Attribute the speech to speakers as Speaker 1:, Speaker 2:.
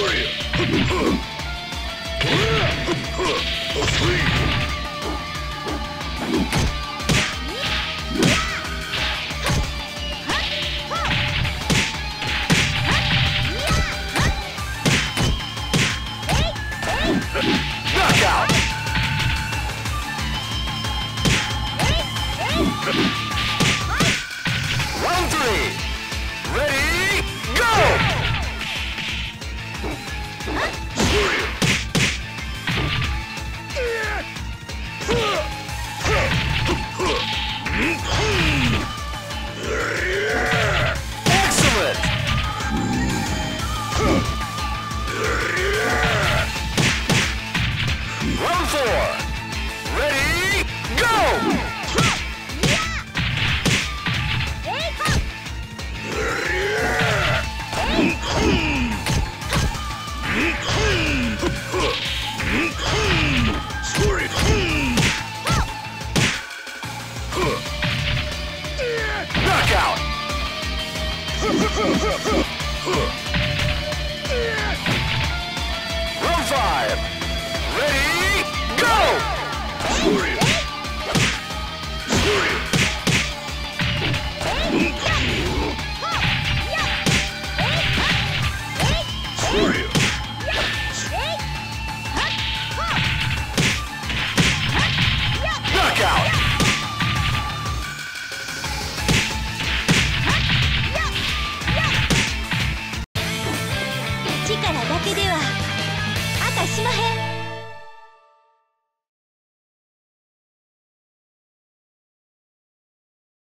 Speaker 1: Warrior! Boom. Huh, huh, huh. my head